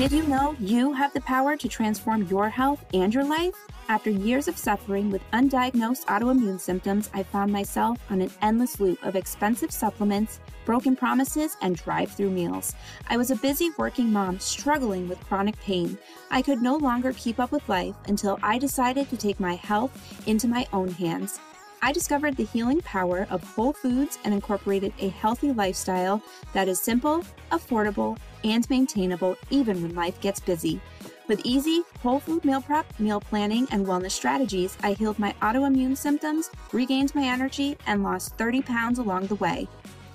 Did you know you have the power to transform your health and your life? After years of suffering with undiagnosed autoimmune symptoms, I found myself on an endless loop of expensive supplements, broken promises, and drive through meals. I was a busy working mom struggling with chronic pain. I could no longer keep up with life until I decided to take my health into my own hands. I discovered the healing power of whole foods and incorporated a healthy lifestyle that is simple, affordable, and maintainable even when life gets busy. With easy, whole food meal prep, meal planning, and wellness strategies, I healed my autoimmune symptoms, regained my energy, and lost 30 pounds along the way.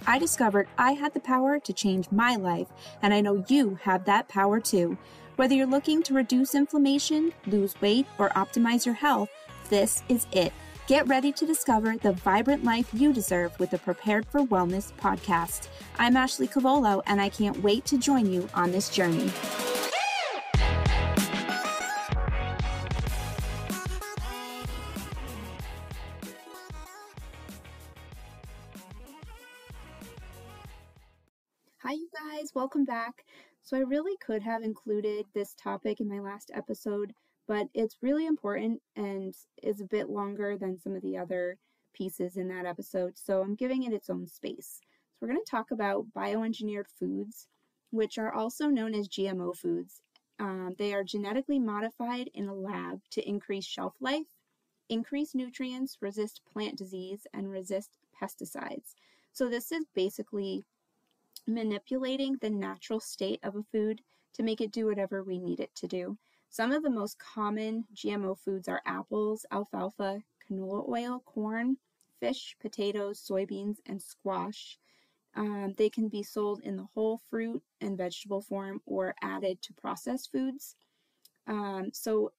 I discovered I had the power to change my life, and I know you have that power too. Whether you're looking to reduce inflammation, lose weight, or optimize your health, this is it. Get ready to discover the vibrant life you deserve with the Prepared for Wellness podcast. I'm Ashley Cavolo, and I can't wait to join you on this journey. Hi, you guys, welcome back. So, I really could have included this topic in my last episode, but it's really important and is a bit longer than some of the other pieces in that episode. So, I'm giving it its own space. So, we're going to talk about bioengineered foods, which are also known as GMO foods. Um, they are genetically modified in a lab to increase shelf life, increase nutrients, resist plant disease, and resist pesticides. So, this is basically manipulating the natural state of a food to make it do whatever we need it to do. Some of the most common GMO foods are apples, alfalfa, canola oil, corn, fish, potatoes, soybeans, and squash. Um, they can be sold in the whole fruit and vegetable form or added to processed foods. Um, so,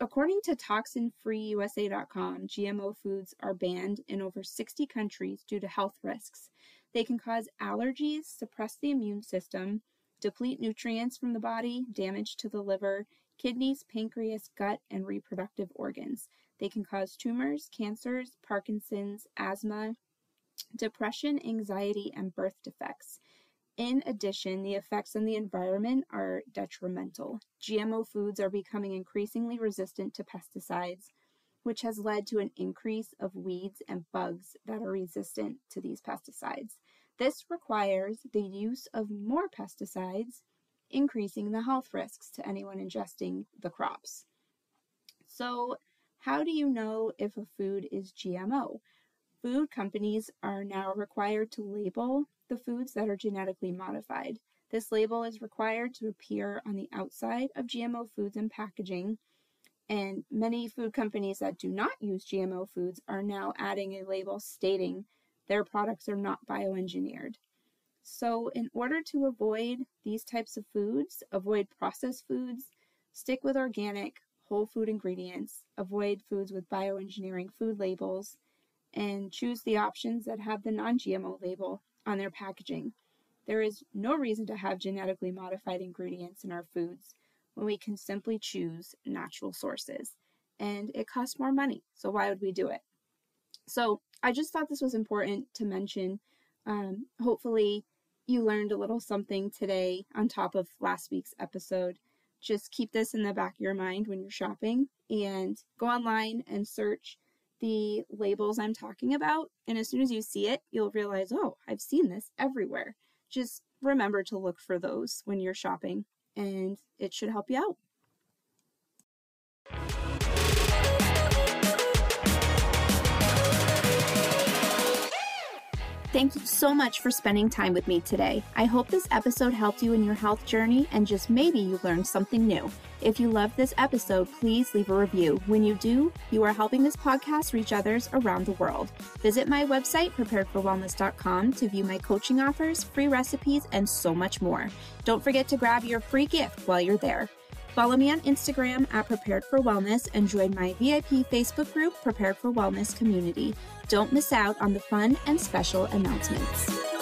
according to toxinfreeusa.com, GMO foods are banned in over 60 countries due to health risks. They can cause allergies, suppress the immune system, deplete nutrients from the body, damage to the liver, kidneys, pancreas, gut, and reproductive organs. They can cause tumors, cancers, Parkinson's, asthma, depression, anxiety, and birth defects. In addition, the effects on the environment are detrimental. GMO foods are becoming increasingly resistant to pesticides, which has led to an increase of weeds and bugs that are resistant to these pesticides. This requires the use of more pesticides, increasing the health risks to anyone ingesting the crops. So, how do you know if a food is GMO? Food companies are now required to label the foods that are genetically modified. This label is required to appear on the outside of GMO foods and packaging and many food companies that do not use GMO foods are now adding a label stating their products are not bioengineered. So, in order to avoid these types of foods, avoid processed foods, stick with organic, whole food ingredients, avoid foods with bioengineering food labels, and choose the options that have the non GMO label on their packaging. There is no reason to have genetically modified ingredients in our foods when we can simply choose natural sources. And it costs more money, so why would we do it? So I just thought this was important to mention. Um, hopefully, you learned a little something today on top of last week's episode. Just keep this in the back of your mind when you're shopping and go online and search the labels I'm talking about. And as soon as you see it, you'll realize, oh, I've seen this everywhere. Just remember to look for those when you're shopping and it should help you out. Thank you so much for spending time with me today. I hope this episode helped you in your health journey and just maybe you learned something new. If you loved this episode, please leave a review. When you do, you are helping this podcast reach others around the world. Visit my website, preparedforwellness.com, to view my coaching offers, free recipes, and so much more. Don't forget to grab your free gift while you're there. Follow me on Instagram at Prepared for Wellness and join my VIP Facebook group, Prepared for Wellness Community. Don't miss out on the fun and special announcements.